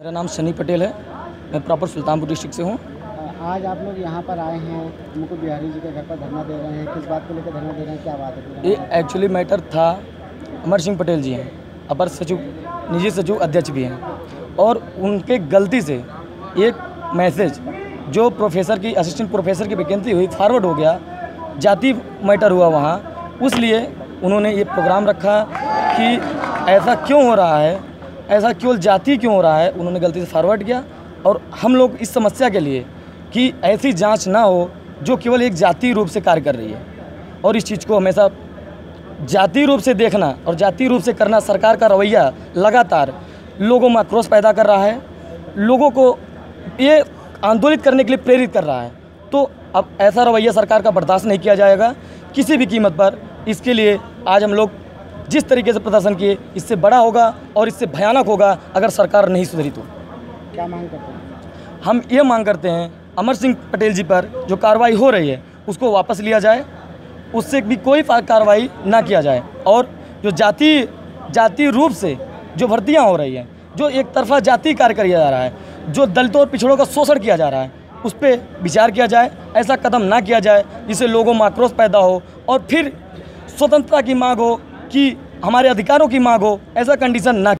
मेरा नाम सनी पटेल है। मैं प्रॉपर सुल्तानपुर डिस्ट्रिक्ट से हूँ। आज आप लोग यहाँ पर आए हैं मुकुट बिहारी जी के घर पर धरना दे रहे हैं। किस बात को लेकर धरना दे रहे हैं क्या बात है ये एक्चुअली मैटर था अमर सिंह पटेल जी हैं। अपर सचिव निजी सचिव अध्यक्ष भी हैं। और उनके गलती से एक मैसेज जो प्रोफेसर की असिस्टेंट प्रोफेसर की वैकेंसी हुई फॉरवर्ड हो गया जाति मैटर हुआ वहाँ। उसलिए उन्होंने ये प्रोग्राम रखा कि ऐसा क्यों हो रहा है? ऐसा केवल जाति क्यों हो रहा है? उन्होंने गलती से फॉरवर्ड किया। और हम लोग इस समस्या के लिए कि ऐसी जाँच ना हो, जो केवल एक जातीय रूप से कार्य कर रही है। और इस चीज़ को हमेशा जातीय रूप से देखना और जातीय रूप से करना सरकार का रवैया लगातार लोगों में आक्रोश पैदा कर रहा है। लोगों को ये आंदोलित करने के लिए प्रेरित कर रहा है। तो अब ऐसा रवैया सरकार का बर्दाश्त नहीं किया जाएगा। किसी भी कीमत पर इसके लिए आज हम लोग जिस तरीके से प्रदर्शन किए इससे बड़ा होगा और इससे भयानक होगा अगर सरकार नहीं सुधरी तो। क्या मांग करते हैं? हम ये मांग करते हैं अमर सिंह पटेल जी पर जो कार्रवाई हो रही है उसको वापस लिया जाए। उससे भी कोई कार्रवाई ना किया जाए। और जो जाति जाति रूप से जो भर्तियाँ हो रही हैं जो एक तरफा जाति कार्य किया जा रहा है जो दलितों और पिछड़ों का शोषण किया जा रहा है उस पर विचार किया जाए ऐसा कदम ना किया जाए जिससे लोगों में आक्रोश पैदा हो और फिर स्वतंत्रता की मांग हो कि हमारे अधिकारों की मांग हो ऐसा कंडीशन ना